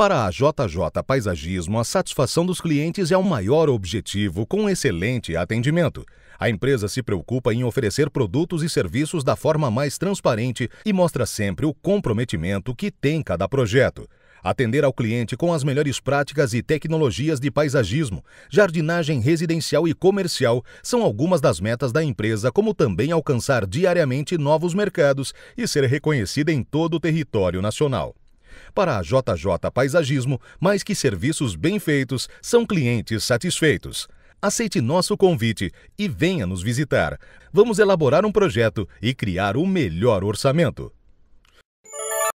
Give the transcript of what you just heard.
Para a JJ Paisagismo, a satisfação dos clientes é o maior objetivo, com excelente atendimento. A empresa se preocupa em oferecer produtos e serviços da forma mais transparente e mostra sempre o comprometimento que tem cada projeto. Atender ao cliente com as melhores práticas e tecnologias de paisagismo, jardinagem residencial e comercial são algumas das metas da empresa, como também alcançar diariamente novos mercados e ser reconhecida em todo o território nacional. Para a JJ Paisagismo, mais que serviços bem feitos, são clientes satisfeitos. Aceite nosso convite e venha nos visitar. Vamos elaborar um projeto e criar o melhor orçamento.